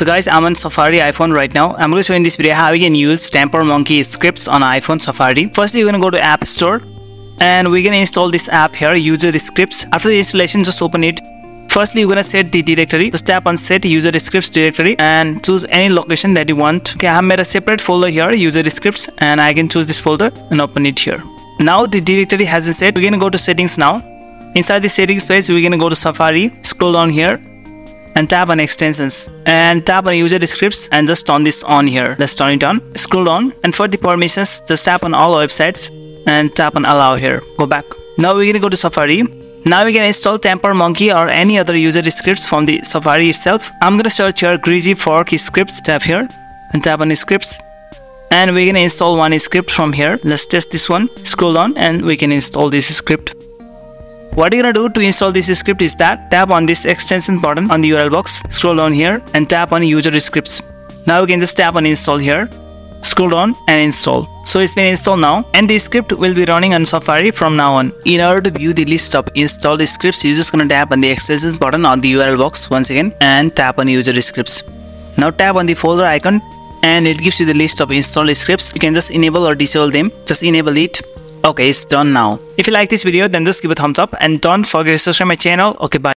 So guys, I'm on Safari iPhone right now. I'm going to show in this video how you can use Tampermonkey scripts on iPhone Safari. Firstly, you're going to go to App Store and we're going to install this app here, user scripts. After the installation, just open it. Firstly, you're going to set the directory. Just tap on set user scripts directory and choose any location that you want. Okay, I have made a separate folder here, user scripts, and I can choose this folder and open it here. Now the directory has been set. We're going to go to settings now. Inside the settings page, we're going to go to Safari, scroll down here and tap on extensions and tap on user scripts and just turn this on here let's turn it on scroll down and for the permissions just tap on all websites and tap on allow here go back now we're gonna go to safari now we can install Tampermonkey or any other user scripts from the Safari itself. I'm gonna search here Greasy Fork scripts tab here and tap on scripts and we're gonna install one script from here. Let's test this one. Scroll down and we can install this script. What you're gonna do to install this script is that tap on this extension button on the URL box, scroll down here and tap on user scripts. Now you can just tap on install here, scroll down and install. So it's been installed now and the script will be running on Safari from now on. In order to view the list of installed scripts, you're just gonna tap on the extensions button on the URL box once again and tap on user scripts. Now tap on the folder icon and it gives you the list of installed scripts. You can just enable or disable them. Just enable it Okay, it's done now. If you like this video, then just give a thumbs up and don't forget to subscribe my channel. Okay, bye.